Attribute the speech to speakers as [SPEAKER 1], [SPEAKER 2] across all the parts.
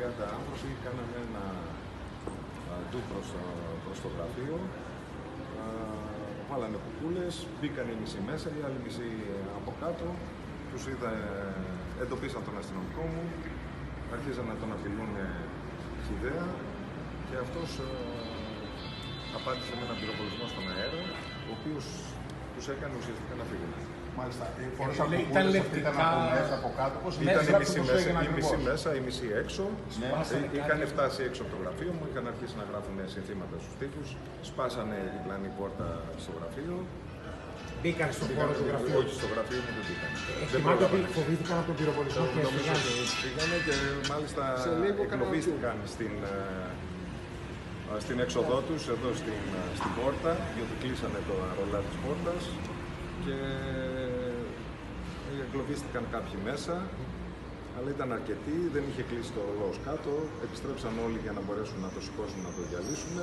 [SPEAKER 1] 30 άνθρωποι κάναμε ένα α, ντου προς, το- προς το γραφείο. Α, Βάλανε κουκούλες, μπήκαν οι μισοί μέσα, οι άλλοι μισοί από κάτω. Τους είδα, ε, εντοπίσαν τον αστυνομικό μου, αρχίζαν να τον απειλούν ε, χιδέα και αυτός ε, απάντησε με έναν πυροβολισμό στον αέρα, ο οποίος τους έκανε ουσιαστικά να φύγουν.
[SPEAKER 2] Μάλιστα. Ε,
[SPEAKER 3] λέει,
[SPEAKER 2] Φορούσαν
[SPEAKER 3] ήταν
[SPEAKER 2] κουκούλες, αυτή
[SPEAKER 3] λεπτικά-
[SPEAKER 2] ήταν από μέσα, από κάτω. Πώς
[SPEAKER 1] Ήταν
[SPEAKER 2] μέσα,
[SPEAKER 1] η μισή
[SPEAKER 2] πώς
[SPEAKER 1] μέσα,
[SPEAKER 2] έγινε
[SPEAKER 1] η μισή
[SPEAKER 2] ακριβώς.
[SPEAKER 1] μέσα, η μισή έξω.
[SPEAKER 3] Σπάσανε
[SPEAKER 1] Ε, Είχαν
[SPEAKER 3] κάτι.
[SPEAKER 1] φτάσει έξω από το γραφείο μου, είχαν αρχίσει να γράφουν συνθήματα στους τοίχους, σπάσανε την πλανή πόρτα στο γραφείο.
[SPEAKER 3] Μπήκαν στον χώρο του γραφείου.
[SPEAKER 1] Όχι, στο γραφείο μου δεν μπήκαν. Δεν
[SPEAKER 3] Θυμάται ότι
[SPEAKER 1] πρόλαβαν.
[SPEAKER 3] φοβήθηκαν από τον πυροβολισμό και
[SPEAKER 1] Νομίζω
[SPEAKER 3] φύγανε.
[SPEAKER 1] ότι πήγανε και μάλιστα
[SPEAKER 2] Σε λίγο
[SPEAKER 1] εγκλωβίστηκαν στην, ε, στην έξοδό τους, εδώ στην, ε, στην πόρτα, διότι κλείσανε το ρολά της πόρτας και εγκλωβίστηκαν κάποιοι μέσα, αλλά ήταν αρκετοί, δεν είχε κλείσει το ρολό ως κάτω, επιστρέψαν όλοι για να μπορέσουν να το σηκώσουν, να το διαλύσουν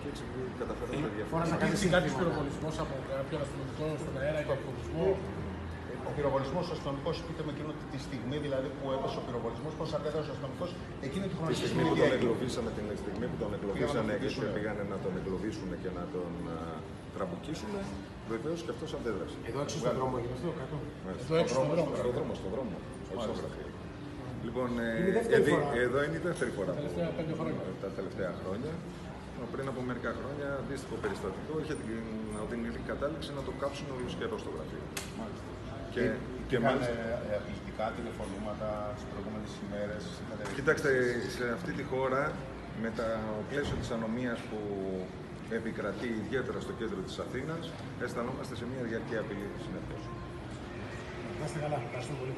[SPEAKER 1] και έτσι καταφέραμε να διαφορετικά.
[SPEAKER 3] Φόρασαν κάτι
[SPEAKER 4] Υπήρξε κάποιος
[SPEAKER 3] σύνθημα.
[SPEAKER 4] πυροβολισμός από κάποιον αστυνομικό στον αέρα για φοβισμό.
[SPEAKER 2] Ο πυροβολισμός αστυνομικός, πείτε με εκείνο τη στιγμή δηλαδή που έπεσε ο πυροβολισμός, πώς αντέδρασε ο αστυνομικός εκείνη τη
[SPEAKER 1] Τη
[SPEAKER 2] χρονική
[SPEAKER 1] στιγμή
[SPEAKER 2] στιγμή.
[SPEAKER 1] που
[SPEAKER 2] τι
[SPEAKER 1] τον
[SPEAKER 2] έγινε;
[SPEAKER 1] εγκλωβίσαμε, την στιγμή που τον εγκλωβίσανε και
[SPEAKER 2] φοβήσουνε.
[SPEAKER 1] πήγανε να τον εγκλωβίσουν και να τον α, τραμπουκίσουν, βεβαίως και αυτός αντέδρασε.
[SPEAKER 3] Εδώ έξω στον δρόμο έγινε αυτό, κάτω.
[SPEAKER 4] Εδώ έξω στον δρόμο.
[SPEAKER 1] Στον δρόμο, στον δρόμο. όχι στο γραφείο. Λοιπόν, ε,
[SPEAKER 3] Είναι η δεύτερη
[SPEAKER 1] εδώ,
[SPEAKER 3] φορά.
[SPEAKER 1] εδώ είναι η δεύτερη φορά που,
[SPEAKER 4] τελευταία πέντε χρόνια.
[SPEAKER 1] τα τελευταία χρόνια. Πριν από μερικά χρόνια, αντίστοιχο περιστατικό, είχε την οδυνηρή κατάληξη να το κάψουν όλο καιρό στο γραφείο.
[SPEAKER 2] Μάλιστα.
[SPEAKER 1] Και, και
[SPEAKER 2] Είχαν
[SPEAKER 1] μάλιστα,
[SPEAKER 2] ε, απειλητικά τηλεφωνήματα τις προηγούμενες ημέρες.
[SPEAKER 1] Κοιτάξτε, σε αυτή τη χώρα, με το πλαίσιο της ανομίας που επικρατεί ιδιαίτερα στο κέντρο της Αθήνας, αισθανόμαστε σε μια διαρκή απειλή συνεχώς.
[SPEAKER 3] Να είστε καλά. Ευχαριστώ πολύ.